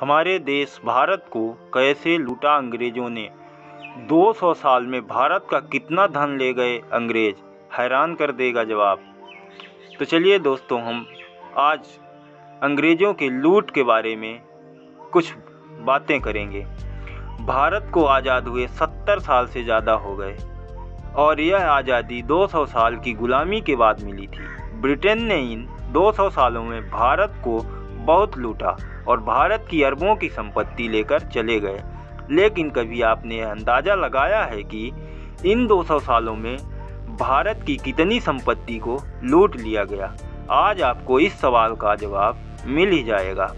हमारे देश भारत को कैसे लूटा अंग्रेज़ों ने? 200 साल में भारत का कितना धन ले गए अंग्रेज़? हैरान कर देगा जवाब। तो चलिए दोस्तों, हम आज अंग्रेज़ों के लूट के बारे में कुछ बातें करेंगे। भारत को आज़ाद हुए 70 साल से ज़्यादा हो गए और यह आज़ादी 200 साल की गुलामी के बाद मिली थी। ब्रिटेन ने इन 200 सालों में भारत को बहुत लूटा और भारत की अरबों की संपत्ति लेकर चले गए। लेकिन कभी आपने अंदाज़ा लगाया है कि इन 200 सालों में भारत की कितनी संपत्ति को लूट लिया गया? आज आपको इस सवाल का जवाब मिल ही जाएगा।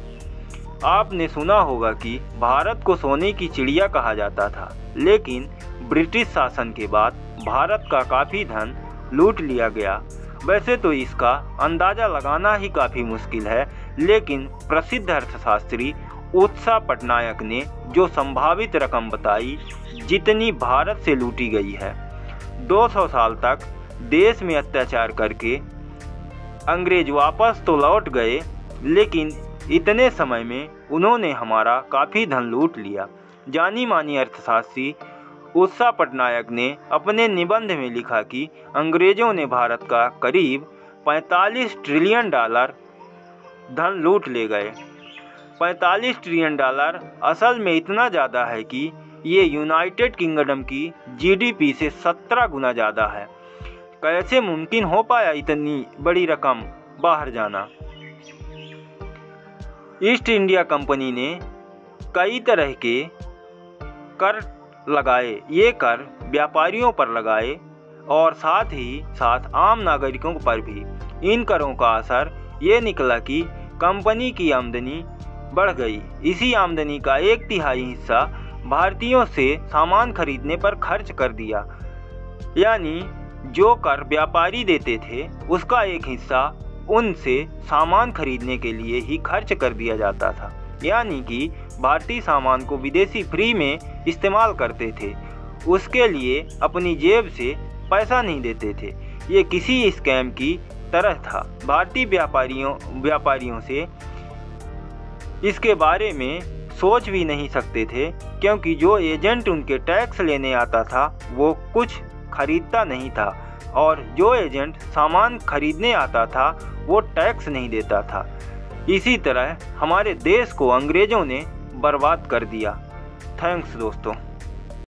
आपने सुना होगा कि भारत को सोने की चिड़िया कहा जाता था, लेकिन ब्रिटिश शासन के बाद भारत का काफ़ी धन लूट लिया गया वैसे तो इसका अंदाज़ा लगाना ही काफ़ी मुश्किल है, लेकिन प्रसिद्ध अर्थशास्त्री उत्साह पटनायक ने जो संभावित रकम बताई, जितनी भारत से लूटी गई है। 200 साल तक देश में अत्याचार करके अंग्रेज़ वापस तो लौट गए, लेकिन इतने समय में उन्होंने हमारा काफ़ी धन लूट लिया। जानी मानी अर्थशास्त्री उत्साह पटनायक ने अपने निबंध में लिखा कि अंग्रेज़ों ने भारत का करीब 45 ट्रिलियन डॉलर धन लूट ले गए। 45 ट्रिलियन डॉलर असल में इतना ज़्यादा है कि ये यूनाइटेड किंगडम की जीडीपी से 17 गुना ज़्यादा है। कैसे मुमकिन हो पाया इतनी बड़ी रकम बाहर जाना? ईस्ट इंडिया कंपनी ने कई तरह के कर लगाए, ये कर व्यापारियों पर लगाए और साथ ही साथ आम नागरिकों पर भी। इन करों का असर ये निकला कि कंपनी की आमदनी बढ़ गई। इसी आमदनी का एक तिहाई हिस्सा भारतीयों से सामान खरीदने पर खर्च कर दिया। यानी जो कर व्यापारी देते थे, उसका एक हिस्सा उनसे सामान खरीदने के लिए ही खर्च कर दिया जाता था। यानी कि भारतीय सामान को विदेशी फ्री में इस्तेमाल करते थे। उसके लिए अपनी जेब से पैसा नहीं देते थे। ये किसी स्कैम की तरह था। भारतीय व्यापारियों व्यापारियों से इसके बारे में सोच भी नहीं सकते थे, क्योंकि जो एजेंट उनके टैक्स लेने आता था, वो कुछ खरीदता नहीं था। और जो एजेंट सामान खरीदने आता था, वो टैक्स नहीं देता था। इसी तरह हमारे देश को अंग्रेज़ों ने बर्बाद कर दिया। थैंक्स दोस्तों।